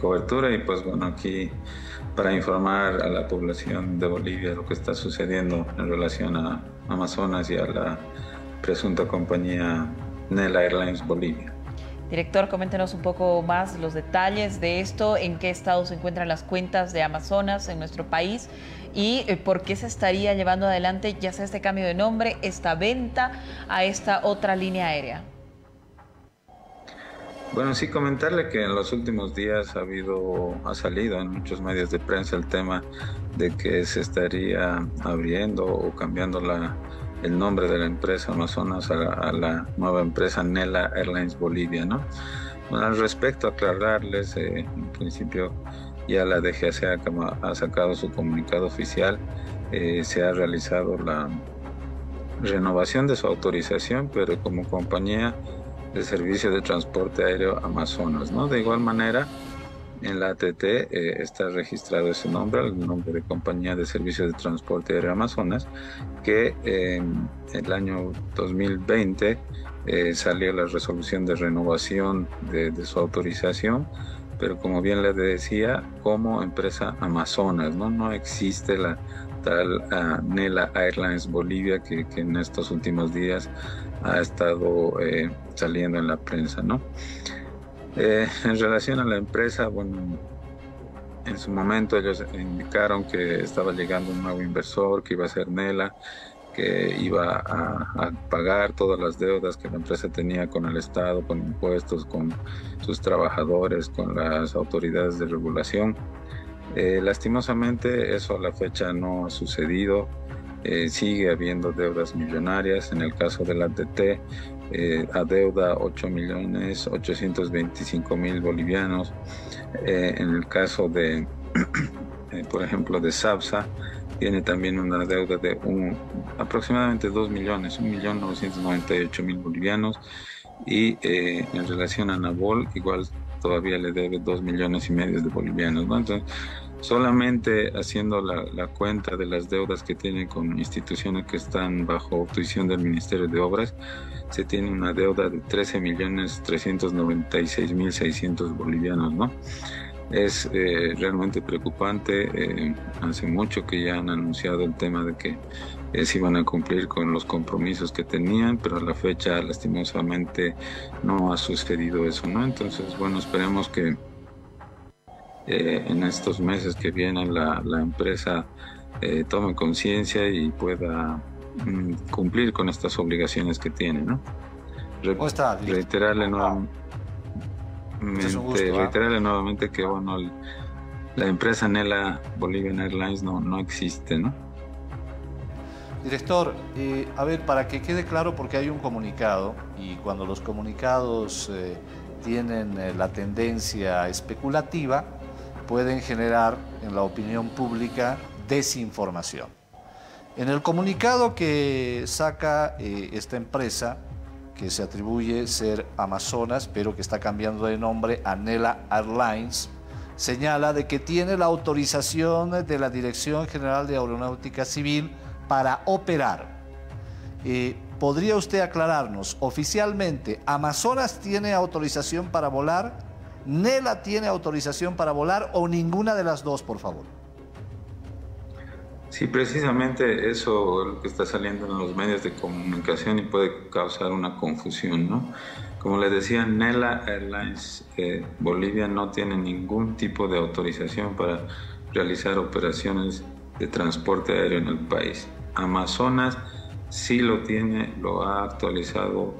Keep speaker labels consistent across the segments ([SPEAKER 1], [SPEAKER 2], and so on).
[SPEAKER 1] cobertura y pues bueno, aquí para informar a la población de Bolivia lo que está sucediendo en relación a Amazonas y a la presunta compañía Nela Airlines Bolivia.
[SPEAKER 2] Director, coméntenos un poco más los detalles de esto, en qué estado se encuentran las cuentas de Amazonas en nuestro país y eh, por qué se estaría llevando adelante ya sea este cambio de nombre, esta venta a esta otra línea aérea.
[SPEAKER 1] Bueno, sí comentarle que en los últimos días ha habido, ha salido en muchos medios de prensa el tema de que se estaría abriendo o cambiando la, el nombre de la empresa Amazonas a, la nueva empresa Nela Airlines Bolivia, ¿no? Bueno, al respecto, aclararles, eh, en principio ya la DGAC ha, sacado su comunicado oficial, eh, se ha realizado la renovación de su autorización, pero como compañía de servicio de transporte aéreo Amazonas, ¿no? De igual manera, en la ATT eh, está registrado ese nombre, el nombre de Compañía de Servicios de Transporte Aéreo Amazonas, que en el año 2020 eh, salió la resolución de renovación de, su autorización, pero como bien les decía, como empresa Amazonas, ¿no? No existe la tal uh, Nela Airlines Bolivia que, que, en estos últimos días ha estado eh, saliendo en la prensa, ¿no? Eh, en relación a la empresa, bueno, en su momento ellos indicaron que estaba llegando un nuevo inversor, que iba a ser Nela, que iba a, pagar todas las deudas que la empresa tenía con el Estado, con impuestos, con sus trabajadores, con las autoridades de regulación. Eh, lastimosamente eso a la fecha no ha sucedido. Eh, sigue habiendo deudas millonarias. En el caso del ATT, eh, adeuda 8 millones 825 mil bolivianos. Eh, en el caso de, eh, por ejemplo, de SAPSA, tiene también una deuda de un, aproximadamente 2 millones, 1 millón 998 mil bolivianos. Y en relación a Nabol, igual todavía le debe 2 millones y medio de bolivianos. ¿no? Entonces, solamente haciendo la, cuenta de las deudas que tiene con instituciones que están bajo autorización del Ministerio de Obras, se tiene una deuda de 13 millones 396 mil 600 bolivianos, ¿no? Es eh, realmente preocupante. Eh, hace mucho que ya han anunciado el tema de que eh, se iban a cumplir con los compromisos que tenían, pero a la fecha lastimosamente no ha sucedido eso, ¿no? Entonces, bueno, esperemos que eh, en estos meses que vienen la, empresa eh, tome conciencia y pueda mm, cumplir con estas obligaciones que tiene, ¿no? reiterarle, nuevamente, reiterarle nuevamente que bueno, la empresa Nela Bolivian Airlines no, no existe, ¿no?
[SPEAKER 3] Director, eh, a ver, para que quede claro, porque hay un comunicado y cuando los comunicados tienen la tendencia especulativa, pueden generar en la opinión pública desinformación. En el comunicado que saca eh, esta empresa, que se atribuye ser Amazonas, pero que está cambiando de nombre a Nela Airlines, señala de que tiene la autorización de la Dirección General de Aeronáutica Civil para operar. Eh, ¿Podría usted aclararnos, oficialmente, Amazonas tiene autorización para volar? ¿Nela tiene autorización para volar o ninguna de las dos, por favor?
[SPEAKER 1] Sí, precisamente eso es lo que está saliendo en los medios de comunicación y puede causar una confusión, ¿no? Como les decía, Nela Airlines eh, Bolivia no tiene ningún tipo de autorización para realizar operaciones de transporte aéreo en el país. Amazonas sí lo tiene, lo ha actualizado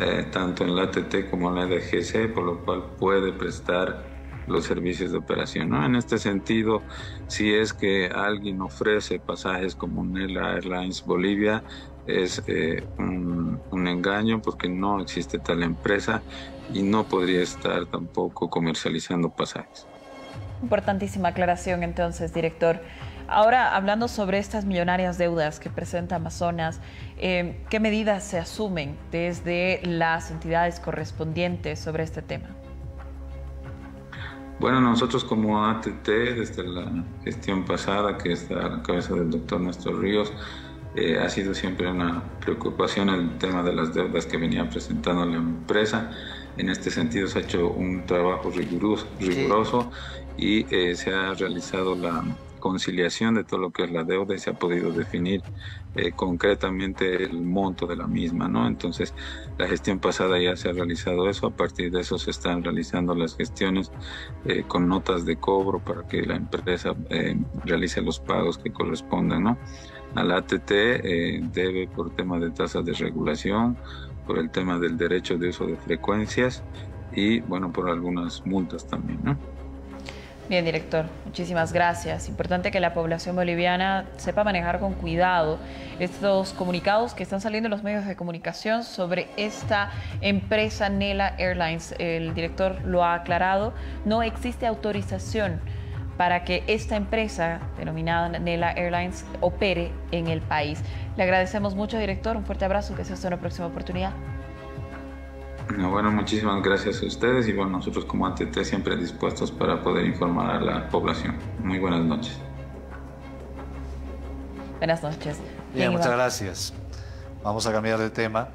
[SPEAKER 1] eh, tanto en la ATT como en la DGC, por lo cual puede prestar los servicios de operación. En este sentido, si es que alguien ofrece pasajes como Nela Airlines Bolivia, es eh, un, engaño porque no existe tal empresa y no podría estar tampoco comercializando pasajes.
[SPEAKER 2] Importantísima aclaración entonces, director. Ahora, hablando sobre estas millonarias deudas que presenta Amazonas, eh, ¿qué medidas se asumen desde las entidades correspondientes sobre este tema?
[SPEAKER 1] Bueno, nosotros como ATT, desde la gestión pasada, que está a la cabeza del doctor Néstor Ríos, eh, ha sido siempre una preocupación el tema de las deudas que venía presentando la empresa. En este sentido se ha hecho un trabajo riguroso, riguroso y eh, se ha realizado la conciliación de todo lo que es la deuda y se ha podido definir eh, concretamente el monto de la misma, ¿no? Entonces, la gestión pasada ya se ha realizado eso, a partir de eso se están realizando las gestiones eh, con notas de cobro para que la empresa eh, realice los pagos que correspondan, ¿no? A la ATT debe por tema de tasas de regulación, por el tema del derecho de uso de frecuencias y, bueno, por algunas multas también, ¿no?
[SPEAKER 2] Bien, director, muchísimas gracias. Importante que la población boliviana sepa manejar con cuidado estos comunicados que están saliendo en los medios de comunicación sobre esta empresa Nela Airlines. El director lo ha aclarado, no existe autorización para que esta empresa denominada Nela Airlines opere en el país. Le agradecemos mucho, director. Un fuerte abrazo, que sea hasta una próxima oportunidad.
[SPEAKER 1] Bueno, muchísimas gracias a ustedes y bueno, nosotros como ATT siempre dispuestos para poder informar a la población. Muy buenas noches.
[SPEAKER 2] Buenas noches.
[SPEAKER 3] Bien, muchas gracias. Vamos a cambiar de tema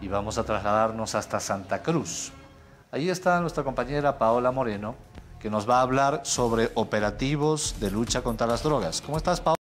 [SPEAKER 3] y vamos a trasladarnos hasta Santa Cruz. Ahí está nuestra compañera Paola Moreno, que nos va a hablar sobre operativos de lucha contra las drogas. ¿Cómo estás, Paola?